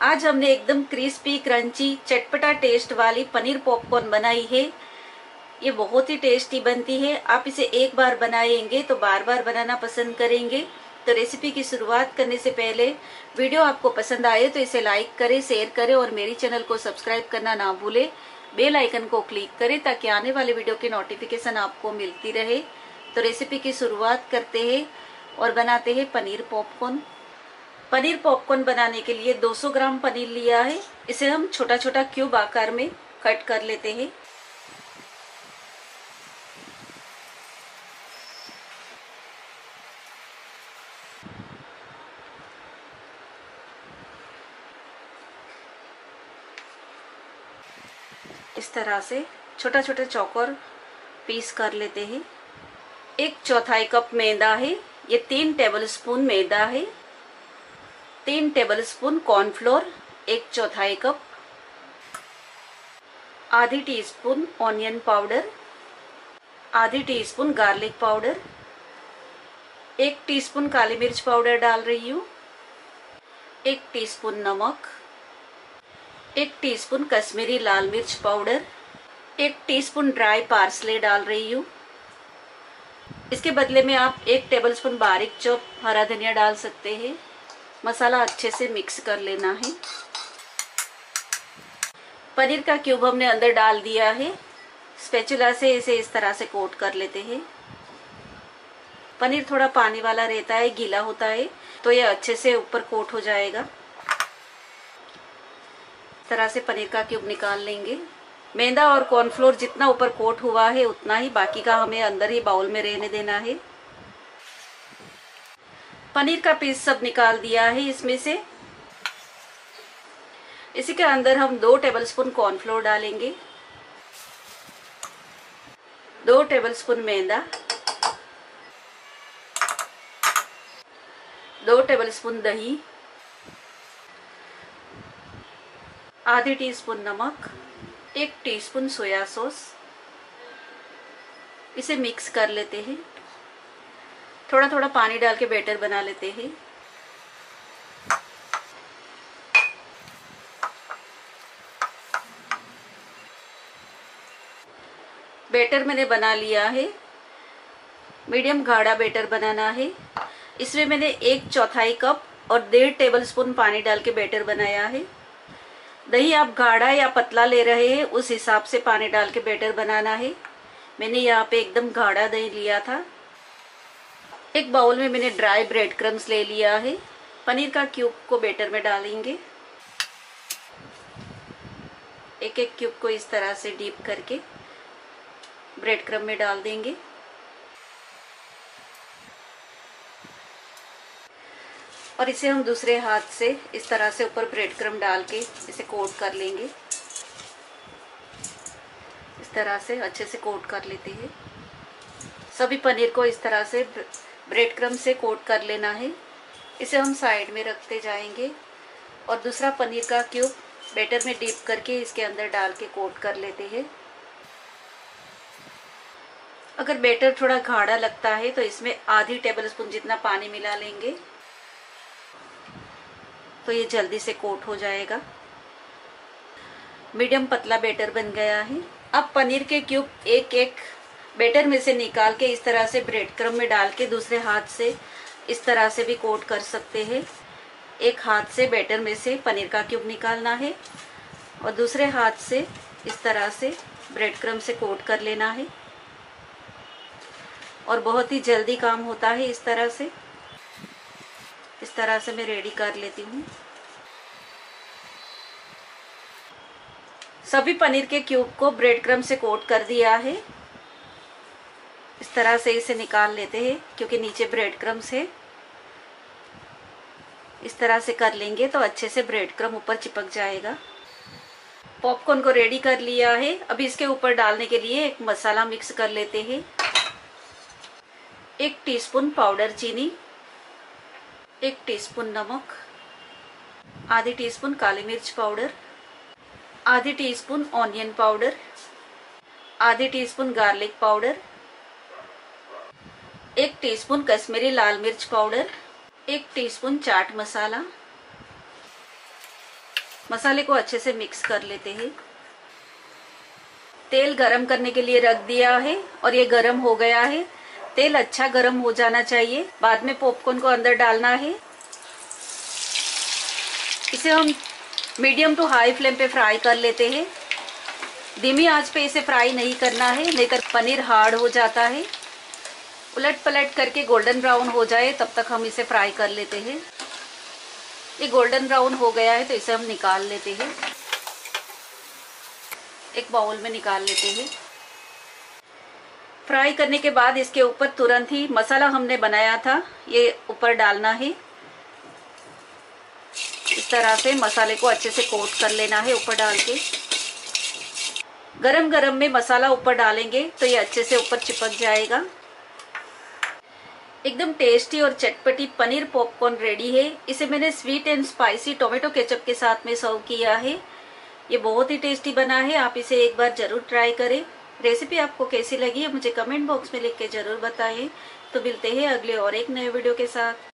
आज हमने एकदम क्रिस्पी क्रंची चटपटा टेस्ट वाली पनीर पॉपकॉर्न बनाई है। ये बहुत ही टेस्टी बनती है। आप इसे एक बार बनाएँगे तो बार बार बनाना पसंद करेंगे। तो रेसिपी की शुरुआत करने से पहले वीडियो आपको पसंद आए तो इसे लाइक करें शेयर करें और मेरी चैनल को सब्सक्राइब करना ना भूले। बेल आइकन को क्लिक करें ताकि आने वाले वीडियो की नोटिफिकेशन आपको मिलती रहे। तो रेसिपी की शुरुआत करते हैं और बनाते हैं पनीर पॉपकॉर्न पनीर पॉपकॉर्न बनाने के लिए 200 ग्राम पनीर लिया है। इसे हम छोटा छोटा क्यूब आकार में कट कर लेते हैं। इस तरह से छोटा छोटा चौकर पीस कर लेते हैं। एक चौथाई कप मैदा है। ये तीन टेबल स्पून मैदा है। तीन टेबल स्पून कॉर्नफ्लोर एक चौथाई कप आधी टीस्पून ऑनियन पाउडर आधी टीस्पून गार्लिक पाउडर एक टीस्पून काली मिर्च पाउडर डाल रही हूँ, एक टीस्पून नमक, एक टीस्पून कश्मीरी लाल मिर्च पाउडर एक टीस्पून ड्राई पार्सले डाल रही हूँ। इसके बदले में आप एक टेबलस्पून बारीक चौप हरा धनिया डाल सकते हैं। मसाला अच्छे से मिक्स कर लेना है। पनीर का क्यूब हमने अंदर डाल दिया है। स्पेचुला से इसे इस तरह से कोट कर लेते हैं। पनीर थोड़ा पानी वाला रहता है, गीला होता है तो ये अच्छे से ऊपर कोट हो जाएगा। इस तरह से पनीर का क्यूब निकाल लेंगे। मैदा और कॉर्नफ्लोर जितना ऊपर कोट हुआ है, उतना ही बाकी का हमें अंदर ही बाउल में रहने देना है। पनीर का पीस सब निकाल दिया है इसमें से। इसी के अंदर हम दो टेबलस्पून कॉर्नफ्लोर डालेंगे। दो टेबलस्पून मैदा। दो टेबलस्पून दही। आधी टीस्पून नमक। एक टीस्पून सोया सॉस इसे मिक्स कर लेते हैं। थोड़ा थोड़ा पानी डाल के बैटर बना लेते हैं। बैटर मैंने बना लिया है। मीडियम गाढ़ा बैटर बनाना है। इसमें मैंने एक चौथाई कप और डेढ़ टेबल स्पून पानी डाल के बैटर बनाया है। दही आप गाढ़ा या पतला ले रहे हैं, उस हिसाब से पानी डाल के बैटर बनाना है। मैंने यहाँ पे एकदम गाढ़ा दही लिया था। एक बाउल में मैंने ड्राई ब्रेड क्रम्स ले लिया है। पनीर का क्यूब को बेटर में डालेंगे। एक एक क्यूब को इस तरह से डीप करके ब्रेड क्रम में डाल देंगे। और इसे हम दूसरे हाथ से इस तरह से ऊपर ब्रेड क्रम डाल के इसे कोट कर लेंगे। इस तरह से अच्छे से कोट कर लेते हैं। सभी पनीर को इस तरह से ब्रेड क्रम से कोट कर लेना है। इसे हम साइड में रखते जाएँगे। और दूसरा पनीर का क्यूब बैटर में डीप करके इसके अंदर डाल के कोट कर लेते हैं। अगर बैटर थोड़ा गाढ़ा लगता है तो इसमें आधी टेबल स्पून जितना पानी मिला लेंगे। तो ये जल्दी से कोट हो जाएगा। मीडियम पतला बैटर बन गया है। अब पनीर के क्यूब एक एक बैटर में से निकाल के इस तरह से ब्रेड क्रम में डाल के दूसरे हाथ से इस तरह से भी कोट कर सकते हैं। एक हाथ से बैटर में से पनीर का क्यूब निकालना है और दूसरे हाथ से इस तरह से ब्रेड क्रम से कोट कर लेना है। और बहुत ही जल्दी काम होता है इस तरह से। इस तरह से मैं रेडी कर लेती हूँ। सभी पनीर के क्यूब को ब्रेड क्रम से कोट कर दिया है। तरह से इसे निकाल लेते हैं, क्योंकि नीचे ब्रेड क्रम्स है। इस तरह से कर लेंगे तो अच्छे से ब्रेड क्रम ऊपर चिपक जाएगा। पॉपकॉर्न को रेडी कर लिया है। अभी इसके ऊपर डालने के लिए एक मसाला मिक्स कर लेते हैं। एक टीस्पून पाउडर चीनी, एक टीस्पून नमक, आधी टीस्पून काली मिर्च पाउडर आधी टीस्पून ऑनियन पाउडर आधी टीस्पून गार्लिक पाउडर एक टीस्पून कश्मीरी लाल मिर्च पाउडर एक टीस्पून चाट मसाला। मसाले को अच्छे से मिक्स कर लेते हैं। तेल गरम करने के लिए रख दिया है और ये गरम हो गया है। तेल अच्छा गरम हो जाना चाहिए। बाद में पॉपकॉर्न को अंदर डालना है। इसे हम मीडियम टू हाई फ्लेम पे फ्राई कर लेते हैं। धीमी आँच पे इसे फ्राई नहीं करना है, नहीं तो पनीर हार्ड हो जाता है। उलट पलट करके गोल्डन ब्राउन हो जाए, तब तक हम इसे फ्राई कर लेते हैं। ये गोल्डन ब्राउन हो गया है तो इसे हम निकाल लेते हैं। एक बाउल में निकाल लेते हैं। फ्राई करने के बाद इसके ऊपर तुरंत ही मसाला हमने बनाया था, ये ऊपर डालना है। इस तरह से मसाले को अच्छे से कोट कर लेना है ऊपर डाल के। गरम गरम में मसाला ऊपर डालेंगे तो ये अच्छे से ऊपर चिपक जाएगा। एकदम टेस्टी और चटपटी पनीर पॉपकॉर्न रेडी है। इसे मैंने sweet and spicy tomato ketchup के साथ में सर्व किया है। ये बहुत ही टेस्टी बना है। आप इसे एक बार ज़रूर ट्राई करें। रेसिपी आपको कैसी लगी है, मुझे कमेंट बॉक्स में लिख के ज़रूर बताएँ। तो मिलते हैं अगले और एक नए वीडियो के साथ।